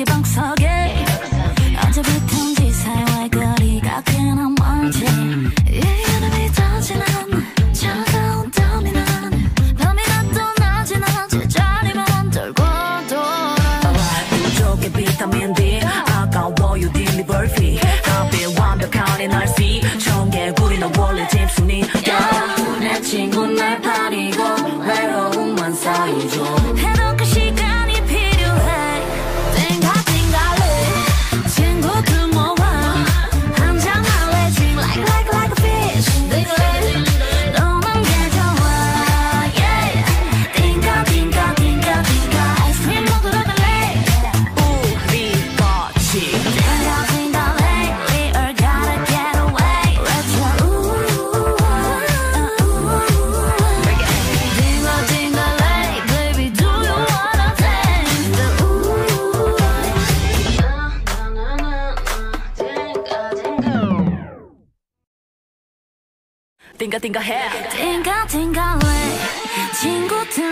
여기 방석에 내 친구 tinga tinga hair. Tinga tinga way 친구들